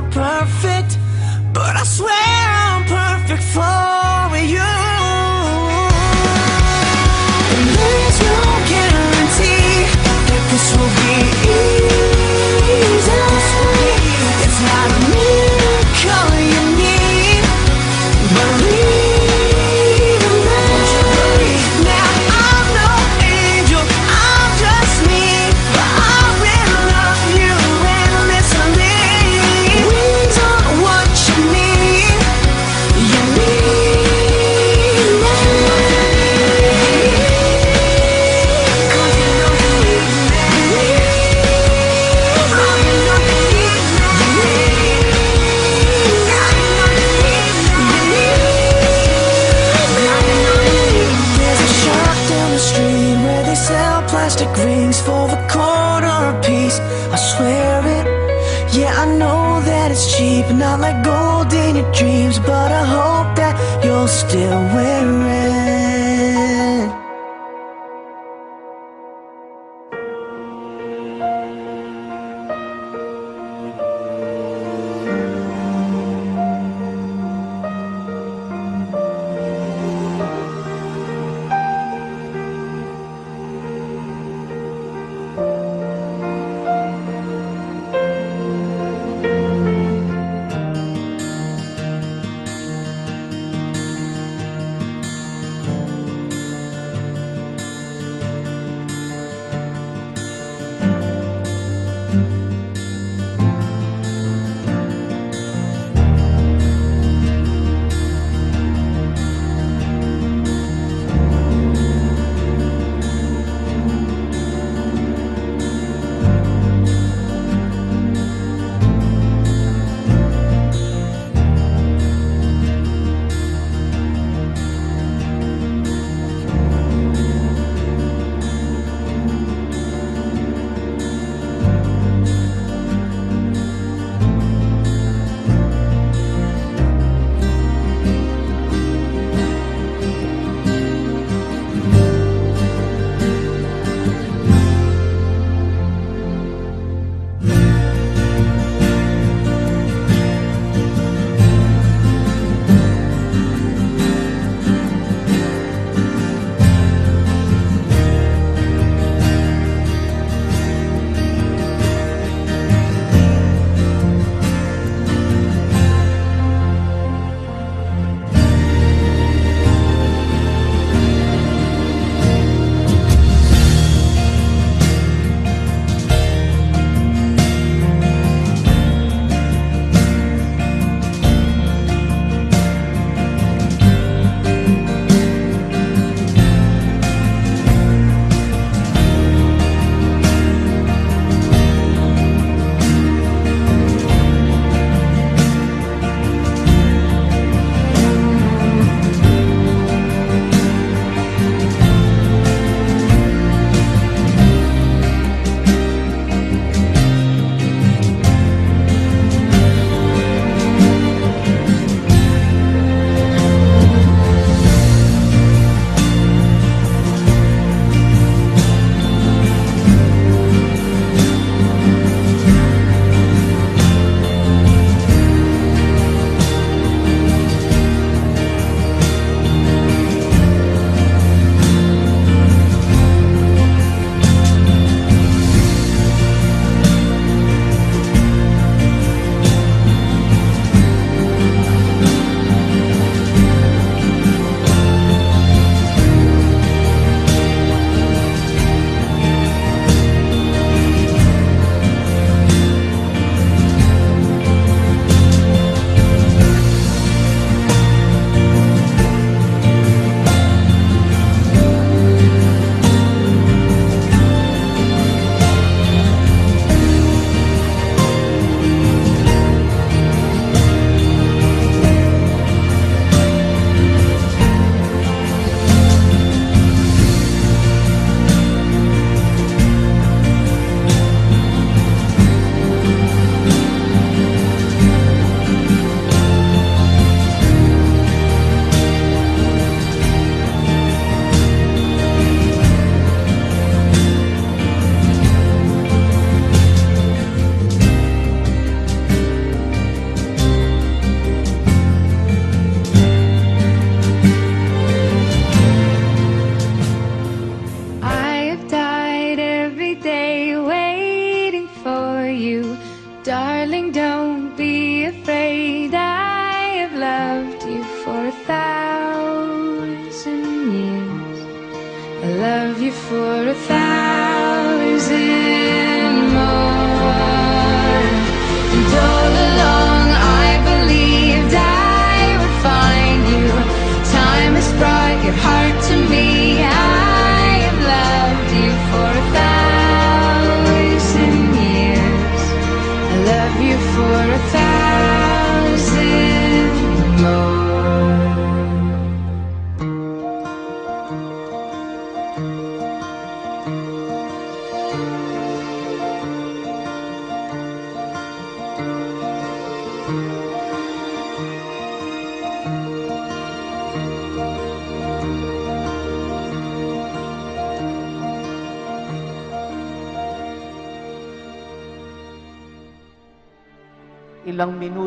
not perfect, but I swear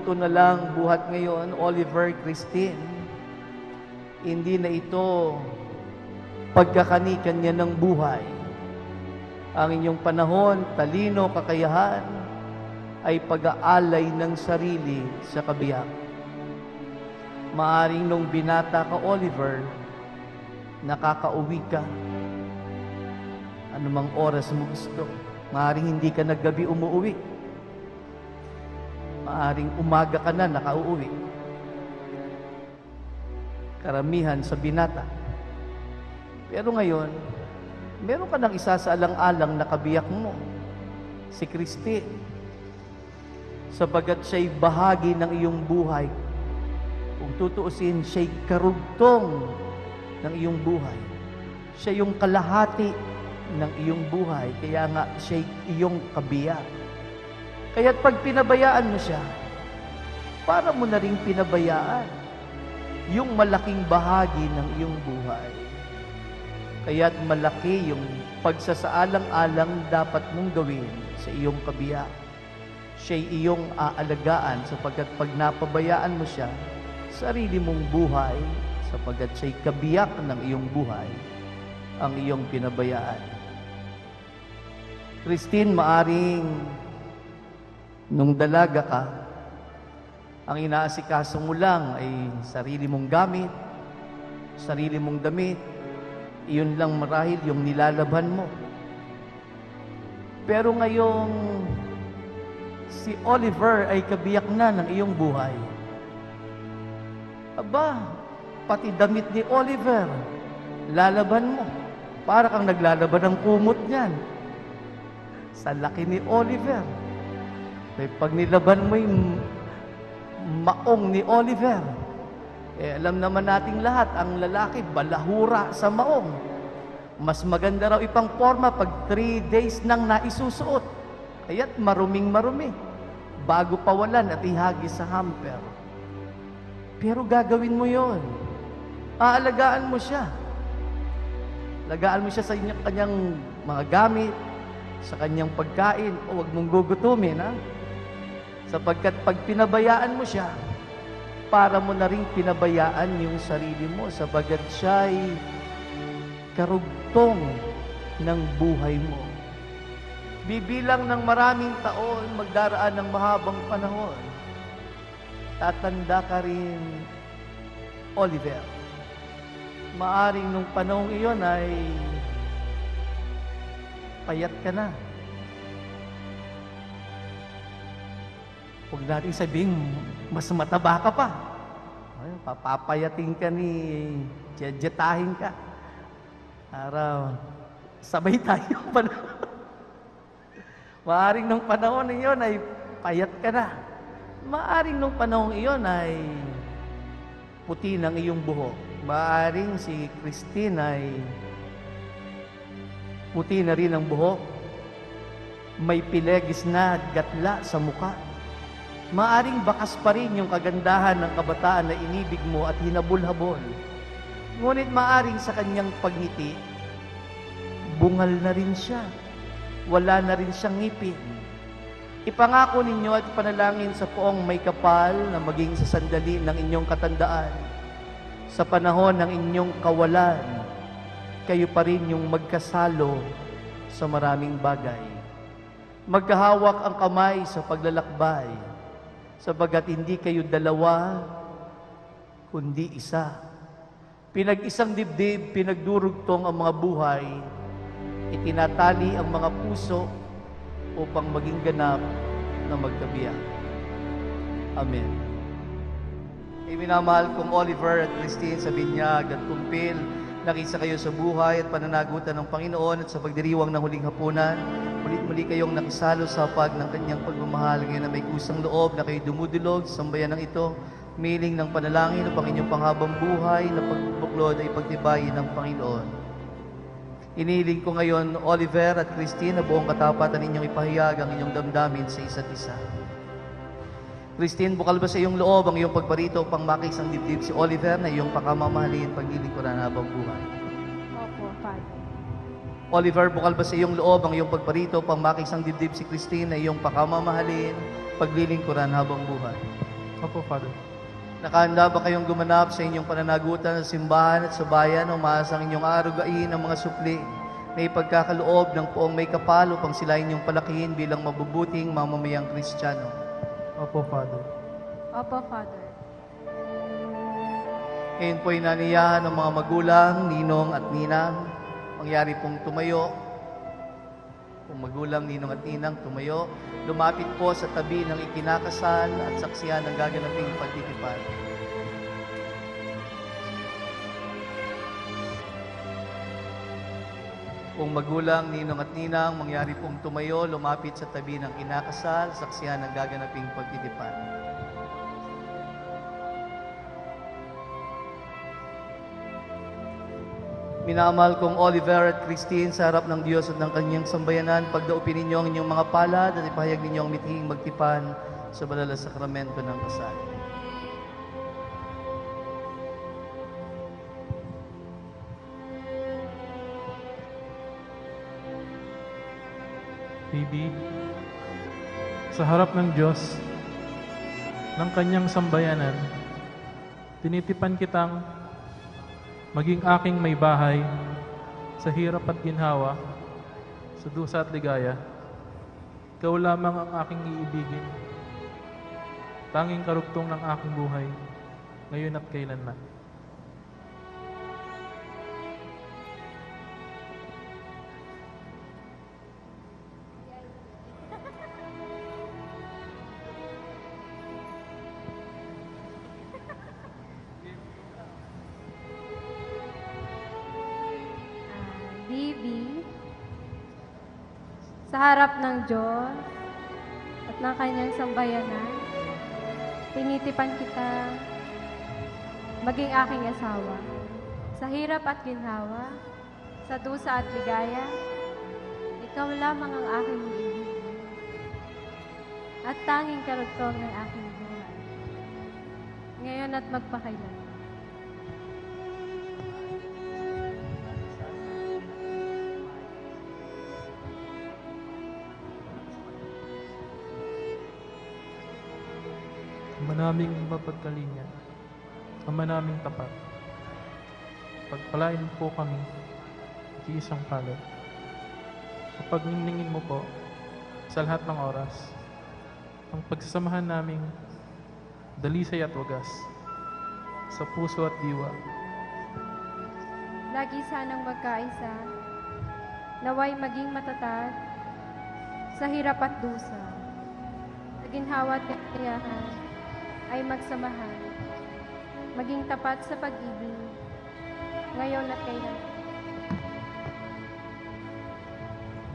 minuto na lang buhat ngayon, Oliver Christine. Hindi na ito pagkakanikan niya ng buhay. Ang inyong panahon, talino, kakayahan, ay pag-aalay ng sarili sa kabiyak. Maaring nung binata ka, Oliver, nakakauwi ka. Anumang oras mo gusto. Maaring hindi ka naggabi umuwi. Maaring umaga ka na nakauuwi. Karamihan sa binata. Pero ngayon, meron ka ng isa sa alang-alang na kabiyak mo. Si Kristi. Sabagat siya'y bahagi ng iyong buhay. Kung tutuusin, siya'y karugtong ng iyong buhay. Siya yung kalahati ng iyong buhay. Kaya nga, siya'y iyong kabiyak. Kaya't pag pinabayaan mo siya, para mo na rin pinabayaan yung malaking bahagi ng iyong buhay. Kaya't malaki yung pagsasaalang-alang dapat mong gawin sa iyong kabiyak. Siya'y iyong aalagaan sapagkat pag napabayaan mo siya, sarili mong buhay sapagkat siya'y kabiyak ng iyong buhay ang iyong pinabayaan. Christine, maaring nung dalaga ka, ang inaasikaso mo lang ay sarili mong gamit, sarili mong damit, iyon lang marahil yung nilalaban mo. Pero ngayong si Oliver ay kabiyak na ng iyong buhay. Aba, pati damit ni Oliver, lalaban mo. Para kang naglalaban ng kumot niyan. Sa laki ni Oliver. May pag nilaban mo yung maong ni Oliver, eh, alam naman nating lahat, ang lalaki balahura sa maong. Mas maganda raw ipang forma pag three days nang naisusuot. Kaya't maruming marumi. Bago pawalan at ihagi sa hamper. Pero gagawin mo yon. Aalagaan mo siya. Lagaan mo siya sa inyang, kanyang mga gamit, sa kanyang pagkain, o huwag mong gugutumin, ha? Sapagkat pag pinabayaan mo siya, para mo na rin pinabayaan yung sarili mo sabagat siya'y karugtong ng buhay mo. Bibilang ng maraming taon, magdaraan ng mahabang panahon. Tatanda ka rin, Oliver. Maaring nung panahong iyon ay payat ka na. Huwag natin sabihin, mas mataba ka pa. Ay, papapayatin ka ni, jejetahin ka. Para sabay tayo. Maaring nung panahon iyon ay payat ka na. Maaring nung panahon iyon ay puti ng iyong buhok. Maaring si Christine ay puti na rin ang buhok. May pilegis na at gatla sa mukha. Maaring bakas pa rin yung kagandahan ng kabataan na inibig mo at hinabol-habol. Ngunit maaring sa kanyang pagngiti, bungal na rin siya. Wala na rin siyang ngipin. Ipangako ninyo at panalangin sa poong may kapal na maging sa sandali ng inyong katandaan. Sa panahon ng inyong kawalan, kayo pa rin yung magkasalo sa maraming bagay. Magkahawak ang kamay sa paglalakbay, sabagat hindi kayo dalawa, kundi isa. Pinag-isang dibdib, pinagdurugtong ang mga buhay, itinatali ang mga puso upang maging ganap na magkabiyak. Amen. Ay minamahal kong Oliver at Christine sa binyag at kumpil, nakisa kayo sa buhay at pananagutan ng Panginoon at sa pagdiriwang ng huling hapunan. Mulit-muli kayong nakisalo sa pag ng kanyang pagmamahal ngayon na may kusang loob na kayo dumudulog sa sambayan ng ito. Miling ng panalangin ng Panginoong panghabang buhay na pagbuklod ay pagtibayin ng Panginoon. Inihiling ko ngayon, Oliver at Christine, na buong katapatan ninyong ipahayag ang inyong damdamin sa isa't isa. Christine, bukal ba sa iyong loob ang iyong pagparito upang makisang dibdib si Oliver na iyong pakamamahalin paglilingkuran habang buhay? Opo, Father. Oliver, bukal ba sa iyong loob ang iyong pagparito upang makisang dibdib si Christine na iyong pakamamahalin paglilingkuran habang buhay? Opo, Father. Nakahanda ba kayong gumanap sa inyong pananagutan sa simbahan at sa bayan o maasang inyong arugain ang mga supli na ipagkakaloob ng poong may kapal upang sila inyong palakihin bilang mabubuting mamamayang Kristiyano? Opo, Father. Opo, Father. Ngayon po'y naniyahan ng mga magulang, ninong at ninang, mangyari pong tumayo. Kung magulang, ninong at ninang tumayo, lumapit po sa tabi ng ikinakasal at saksiyan ng gaganaping pagtitipad. Kung magulang, ninong at ninang, mangyari pong tumayo, lumapit sa tabi ng kinakasal, saksiyan ng gaganaping pagtitipad. Minamahal kong Oliver at Christine sa harap ng Diyos at ng kanyang sambayanan, pagdaupin ninyo ang inyong mga palad at ipahayag ninyo ang mitihing magtipan sa banal na sakramento ng kasal. Baby, sa harap ng Diyos, ng kanyang sambayanan, tinitipan kitang maging aking may bahay sa hirap at ginhawa, sa dusa at ligaya. Ikaw lamang ang aking iibigin, tanging karugtong ng aking buhay, ngayon at kailanman. Harap ng Diyos at ng kanyang sambayanan, tinitipan kita maging aking asawa. Sa hirap at ginhawa, sa dusa at ligaya, ikaw lamang ang aking iibigin. At tanging karugtong ng aking buhay. Ngayon at magpakailan. Ama naming mapagkalinga, Ama naming tapat, pagpalain po kami, isang palad. Kapag niningin mo po, sa lahat ng oras, ang pagsasamahan naming dalisay at wagas, sa puso at diwa, Lagi sanang magkaisa, naway maging matatag, sa hirap at dusa, sa ginhawa at kakayahan, ay magsamahan, maging tapat sa pag-ibig, ngayon at kailan.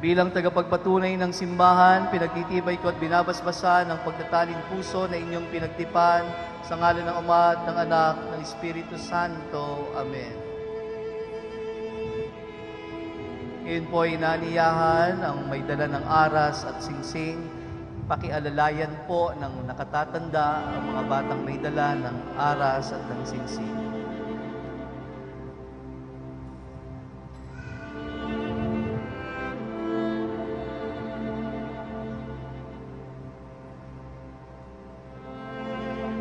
Bilang tagapagpatunay ng simbahan, pinagtitibay ko at binabasbasan ang pagtataling puso na inyong pinagtipan sa ngalan ng Ama at ng Anak ng Espiritu Santo. Amen. Ngayon po ay ang may dala ng aras at singsing. Pakialalayan po ng nakatatanda ang mga batang may dala ng aras at ng singsing.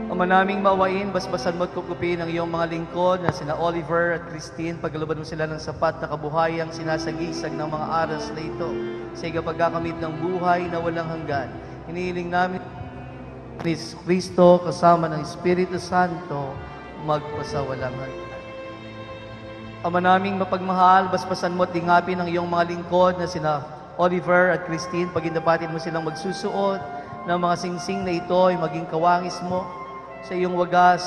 Ama naming mawain, basbasan mo at kukupin ang iyong mga lingkod na sina Oliver at Christine, paglaban mo sila ng sapat na kabuhayang sinasagisag ng mga aras na ito sa pagkakamit ng buhay na walang hanggan. Hinihiling namin ni Kristo kasama ng Espiritu Santo magpasawalang hanggan. Ama naming mapagmahal, basbasan mo at lingapin ang iyong mga lingkod na sina Oliver at Christine. Pagindapatin mo silang magsusuot ng mga singsing na ito ay maging kawangis mo sa iyong wagas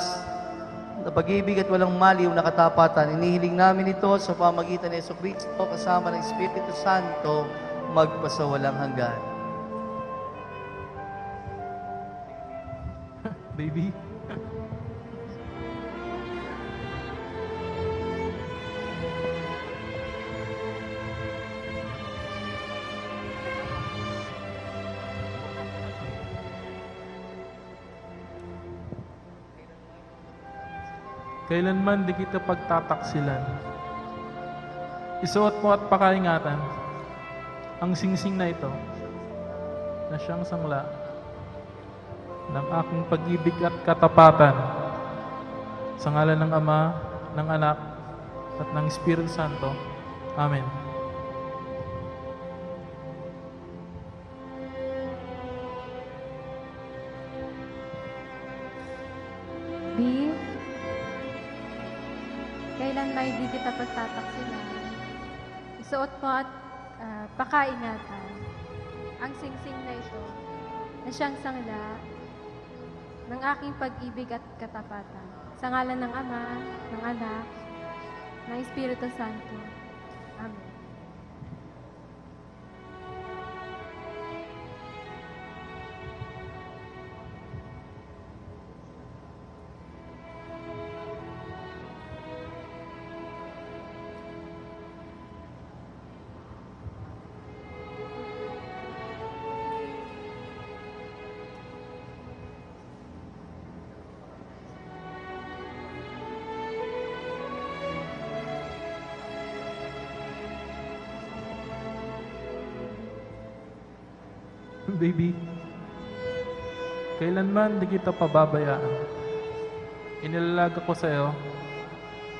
na pag-ibig at walang maliw na katapatan. Inihiling namin ito sa pamagitan ni Yeso Kristo kasama ng Espiritu Santo magpasawalang hanggan. Baby. Kailanman di kita pagtataksilan. Isuot mo at pakaingatan ang singsing na ito na siyang sangla ng aking pag-ibig at katapatan sa ngalan ng Ama, ng Anak, at ng Espiritu Santo. Amen. B. Kailan may di kita pagtataksilan? Isuot mo at ah, pakaingatan ang singsing na ito na siyang sangla ng aking pag-ibig at katapatan. Sa ngalan ng Ama, ng Anak, ng Espiritu Santo. Baby, kailanman di kita pababayaan. Inilalaga ko sa iyo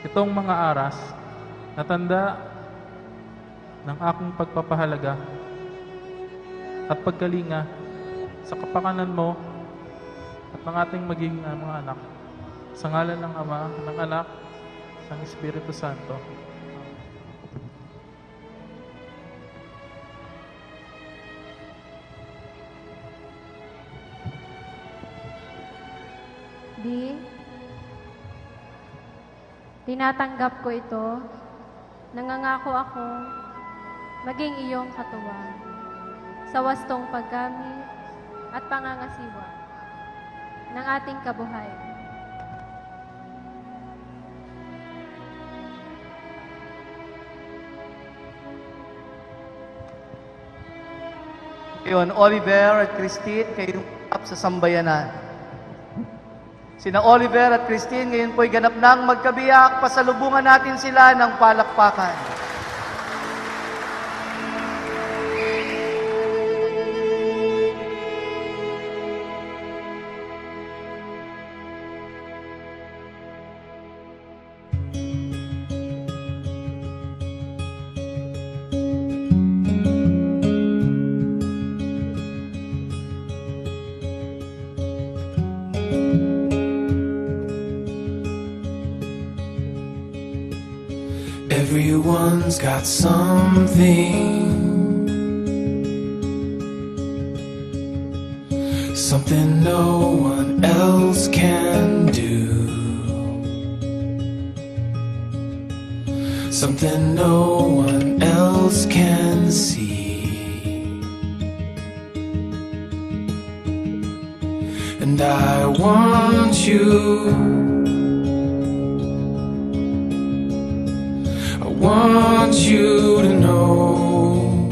itong mga aras na tanda ng aking pagpapahalaga at pagkalinga sa kapakanan mo at ng ating magiging ah, mga anak. Sa ngalan ng Ama, ng Anak, ng Espiritu Santo. B. Tinatanggap ko ito. Nangangako ako maging iyong katuwang sa wastong paggamit at pangangasiwa ng ating kabuhayan. Ngayon, Oliver at Christine, kayong up sa sambayanan. Sina Oliver at Christine, ngayon po'y ganap nang magkabiyak. Pasalubungan natin sila ng palakpakan. Got something. Something no one else can do. Something no one else can see. And I want you. Want you to know.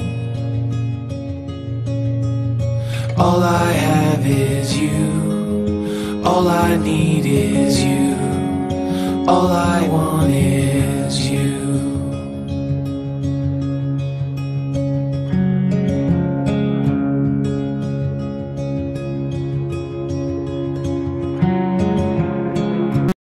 All I have is you. All I need is you. All I want is